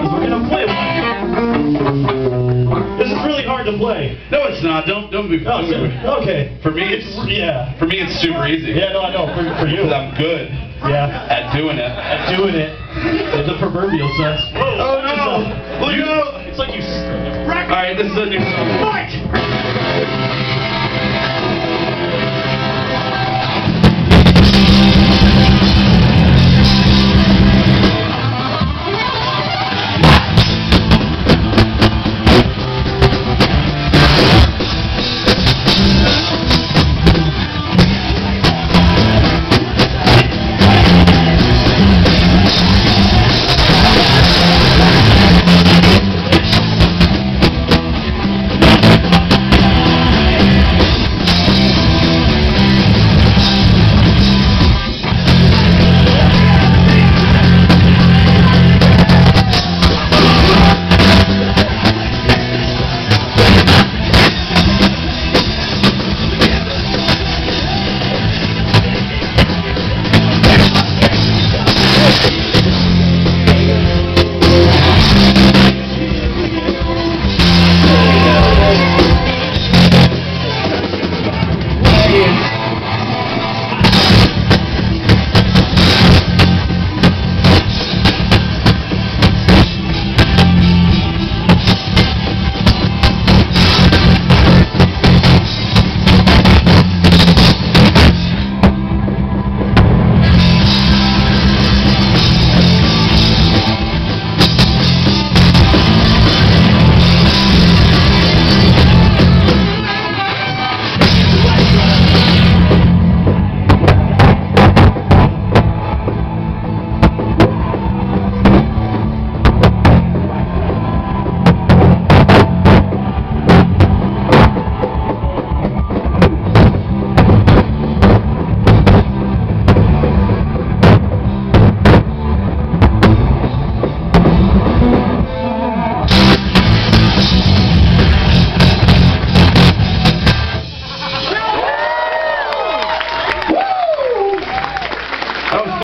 Play. This is really hard to play. No, it's not. Don't don't be. Oh, so- okay. For me, it's Yeah. for me it's super easy. Yeah, no, I know. For, for you. I'm good Yeah. at doing it. At doing it. In the proverbial sense. Oh no! Oh, Look You- It's like you. All right, this is a new song. Fight!